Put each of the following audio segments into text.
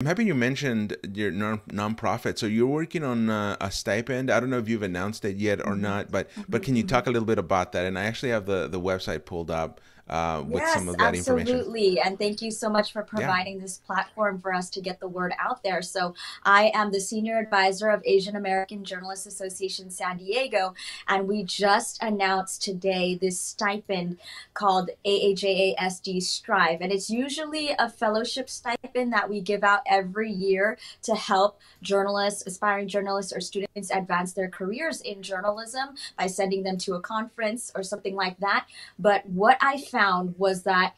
I'm happy you mentioned your non nonprofit. So you're working on uh, a stipend. I don't know if you've announced it yet or mm-hmm. not, but but can you mm-hmm. talk a little bit about that? And I actually have the the website pulled up uh, with yes, some of that absolutely. information. Absolutely. And thank you so much for providing yeah. this platform for us to get the word out there. So, I am the senior advisor of Asian American Journalists Association San Diego. And we just announced today this stipend called AAJASD Strive. And it's usually a fellowship stipend that we give out every year to help journalists, aspiring journalists, or students advance their careers in journalism by sending them to a conference or something like that. But what I found found was that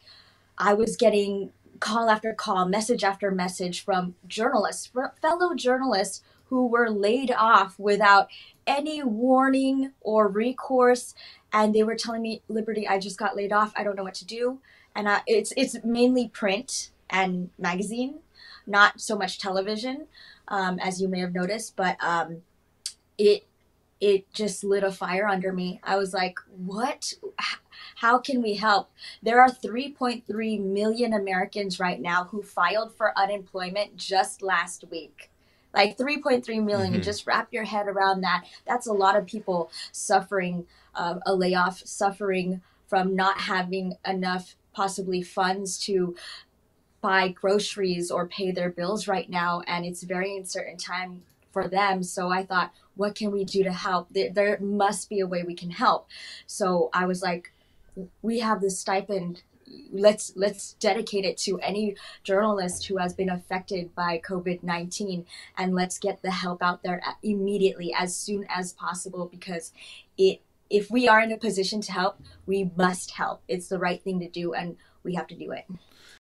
I was getting call after call, message after message from journalists, fellow journalists who were laid off without any warning or recourse. And they were telling me, Liberty, I just got laid off. I don't know what to do. And I, it's it's mainly print and magazine, not so much television, um, as you may have noticed. But um, it it just lit a fire under me. I was like, what? How can we help? There are 3.3 million Americans right now who filed for unemployment just last week. Like 3.3 million, mm-hmm. just wrap your head around that. That's a lot of people suffering uh, a layoff, suffering from not having enough possibly funds to buy groceries or pay their bills right now and it's very uncertain time for them. So i thought what can we do to help? There, there must be a way we can help. So i was like we have this stipend. Let's let's dedicate it to any journalist who has been affected by covid-19 and let's get the help out there immediately as soon as possible because it if we are in a position to help we must help. It's the right thing to do and we have to do it